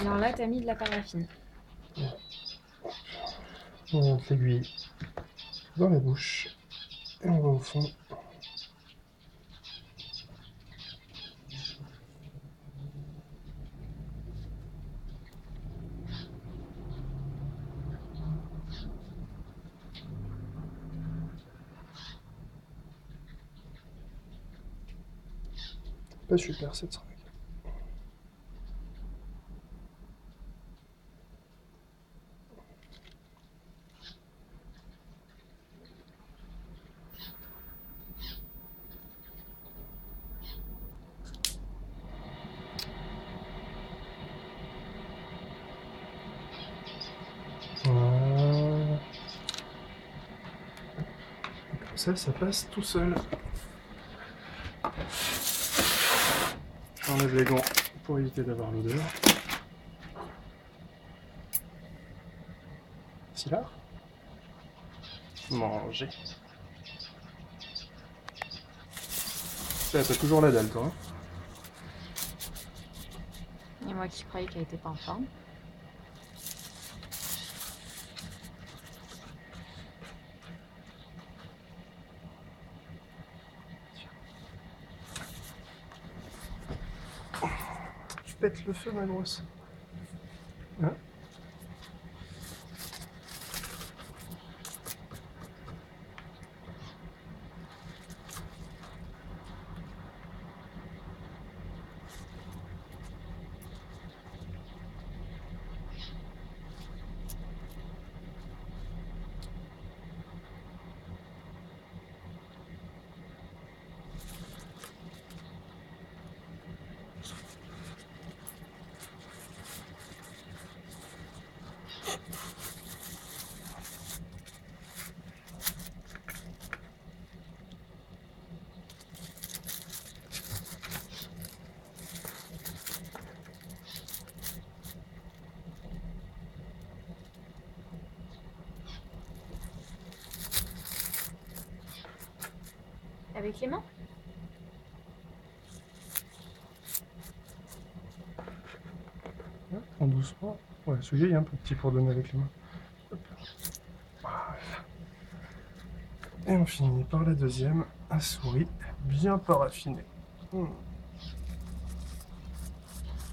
Alors là, t'as mis de la paraffine. On monte l'aiguille dans la bouche et on va au fond. Pas super cette. Voilà. Comme ça, ça passe tout seul. J'enlève les gants pour éviter d'avoir l'odeur. Silard Manger. Ça, T'as toujours la dalle, toi. hein? Et moi qui croyais qu'elle était pas en forme. Tu pètes le feu, ma Avec les mains Hein, En doucement. Ouais, celui-là il est un peu petit pour donner avec les mains. Et on finit par la deuxième, un souris bien paraffiné. Hmm.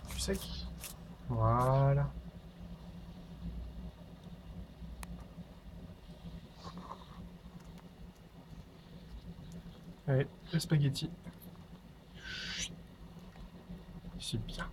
Tu sais Voilà. Allez, le spaghetti. C'est bien.